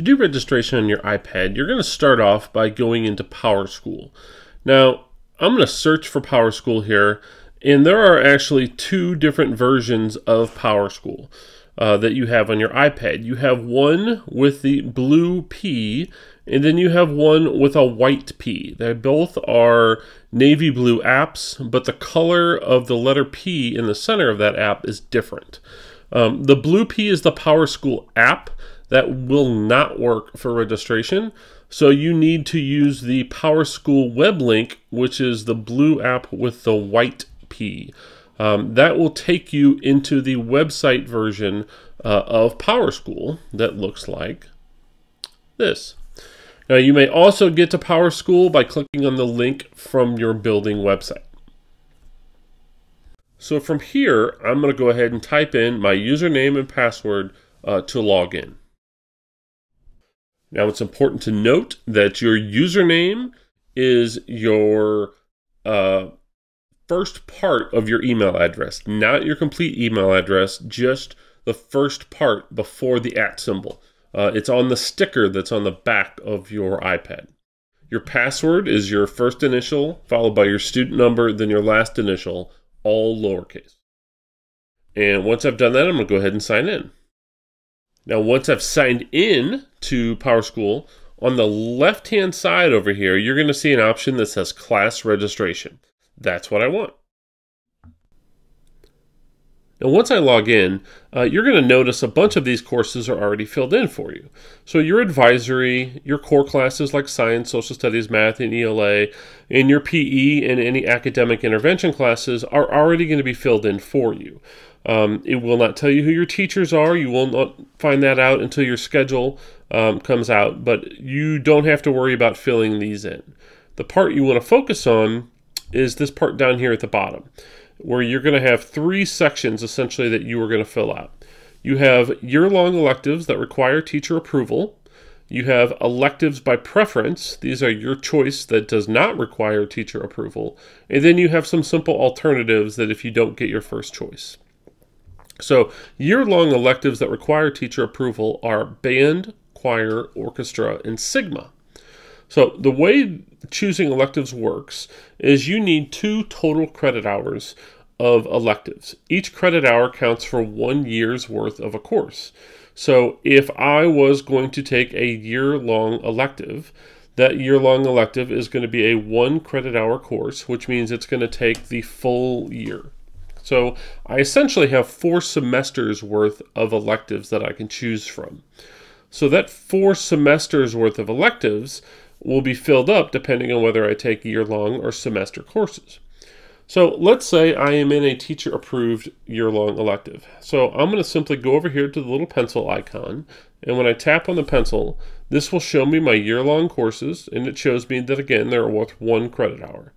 To do registration on your iPad, you're going to start off by going into PowerSchool. Now, I'm going to search for PowerSchool here, and there are actually two different versions of PowerSchool uh, that you have on your iPad. You have one with the blue P, and then you have one with a white P. They both are navy blue apps, but the color of the letter P in the center of that app is different. Um, the blue P is the PowerSchool app that will not work for registration. So you need to use the PowerSchool web link, which is the blue app with the white P. Um, that will take you into the website version uh, of PowerSchool that looks like this. Now you may also get to PowerSchool by clicking on the link from your building website. So from here, I'm going to go ahead and type in my username and password uh, to log in. Now, it's important to note that your username is your uh, first part of your email address, not your complete email address, just the first part before the at symbol. Uh, it's on the sticker that's on the back of your iPad. Your password is your first initial, followed by your student number, then your last initial, all lowercase. And once I've done that, I'm going to go ahead and sign in. Now, once I've signed in to PowerSchool, on the left-hand side over here, you're going to see an option that says class registration. That's what I want. Now, once I log in, uh, you're going to notice a bunch of these courses are already filled in for you. So your advisory, your core classes like science, social studies, math, and ELA, and your PE and any academic intervention classes are already going to be filled in for you. Um, it will not tell you who your teachers are. You will not find that out until your schedule um, comes out, but you don't have to worry about filling these in. The part you want to focus on is this part down here at the bottom, where you're going to have three sections essentially that you are going to fill out. You have year long electives that require teacher approval. You have electives by preference. These are your choice that does not require teacher approval. And then you have some simple alternatives that if you don't get your first choice. So, year long electives that require teacher approval are band, choir, orchestra, and Sigma. So, the way choosing electives works is you need two total credit hours of electives. Each credit hour counts for one year's worth of a course. So, if I was going to take a year long elective, that year long elective is going to be a one credit hour course, which means it's going to take the full year. So I essentially have four semesters worth of electives that I can choose from. So that four semesters worth of electives will be filled up depending on whether I take year long or semester courses. So let's say I am in a teacher approved year long elective. So I'm going to simply go over here to the little pencil icon. And when I tap on the pencil, this will show me my year long courses. And it shows me that again, they're worth one credit hour.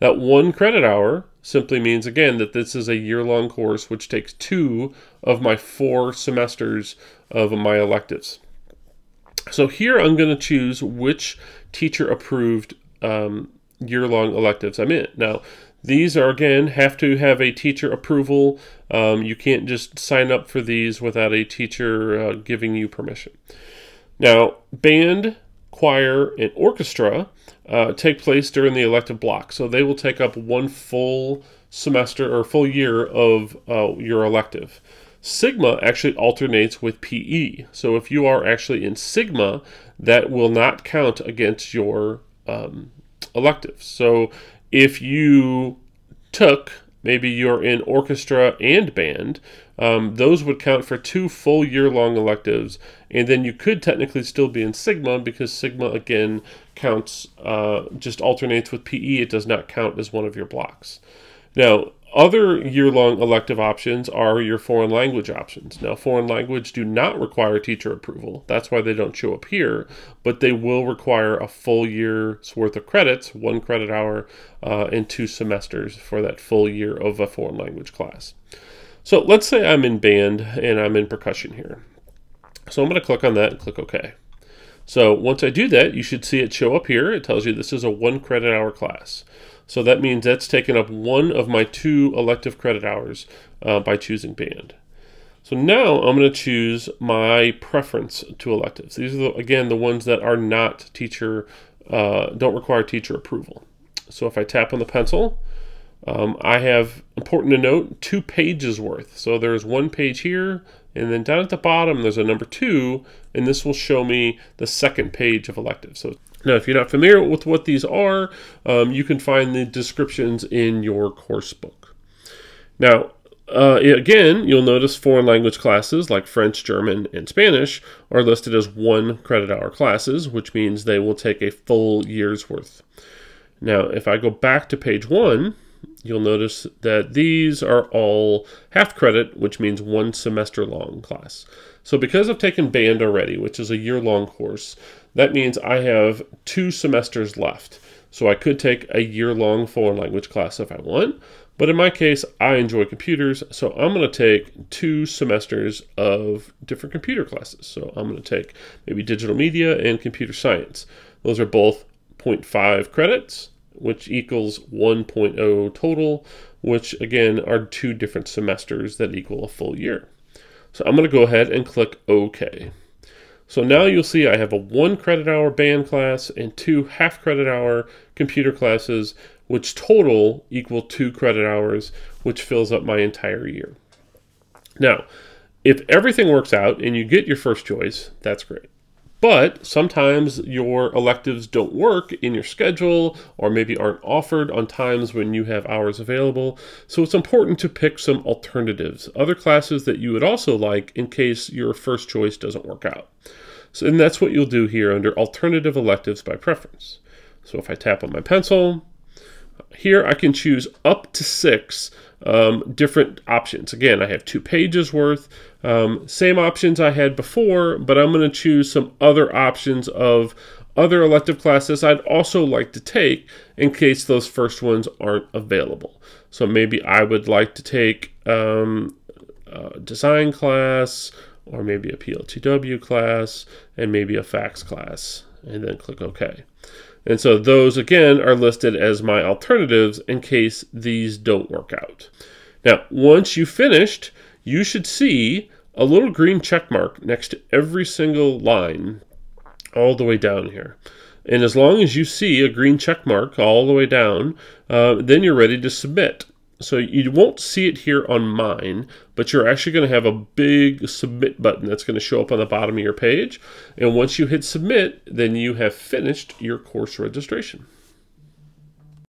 That one credit hour simply means, again, that this is a year long course which takes two of my four semesters of my electives. So here I'm going to choose which teacher approved um, year long electives I'm in. Now, these are again have to have a teacher approval. Um, you can't just sign up for these without a teacher uh, giving you permission. Now, band, choir, and orchestra uh, take place during the elective block. So they will take up one full semester or full year of uh, your elective. Sigma actually alternates with PE. So if you are actually in Sigma, that will not count against your um, elective. So if you took, maybe you're in orchestra and band, um, those would count for two full year long electives. And then you could technically still be in Sigma because Sigma, again, counts, uh, just alternates with PE. It does not count as one of your blocks. Now, other year long elective options are your foreign language options. Now, foreign language do not require teacher approval. That's why they don't show up here, but they will require a full year's worth of credits, one credit hour, uh, and two semesters for that full year of a foreign language class. So let's say I'm in band and I'm in percussion here. So I'm going to click on that and click OK. So once I do that, you should see it show up here. It tells you this is a one credit hour class. So that means that's taken up one of my two elective credit hours uh, by choosing band. So now I'm going to choose my preference to electives. These are, the, again, the ones that are not teacher, uh, don't require teacher approval. So if I tap on the pencil, um, I have, important to note, two pages worth. So there's one page here, and then down at the bottom there's a number two, and this will show me the second page of electives. So now, if you're not familiar with what these are, um, you can find the descriptions in your course book. Now, uh, again, you'll notice foreign language classes like French, German, and Spanish are listed as one credit hour classes, which means they will take a full year's worth. Now, if I go back to page one, you'll notice that these are all half credit, which means one semester long class. So because I've taken band already, which is a year long course, that means I have two semesters left. So I could take a year long foreign language class if I want, but in my case, I enjoy computers, so I'm going to take two semesters of different computer classes. So I'm going to take maybe digital media and computer science. Those are both 0.5 credits, which equals 1.0 total, which again are two different semesters that equal a full year. So I'm going to go ahead and click OK. So now you'll see I have a one credit hour band class and two half credit hour computer classes which total equal two credit hours, which fills up my entire year. Now, if everything works out and you get your first choice, that's great. But sometimes your electives don't work in your schedule or maybe aren't offered on times when you have hours available. So it's important to pick some alternatives, other classes that you would also like in case your first choice doesn't work out. So, and that's what you'll do here under alternative electives by preference. So if I tap on my pencil, here I can choose up to six um, different options. Again, I have two pages worth. Um, same options I had before, but I'm going to choose some other options of other elective classes I'd also like to take in case those first ones aren't available. So maybe I would like to take um, a design class or maybe a PLTW class and maybe a FACS class and then click OK. And so those again are listed as my alternatives in case these don't work out. Now, once you've finished, you should see a little green check mark next to every single line all the way down here. And as long as you see a green check mark all the way down, uh, then you're ready to submit. So you won't see it here on mine, but you're actually going to have a big submit button that's going to show up on the bottom of your page. And once you hit submit, then you have finished your course registration.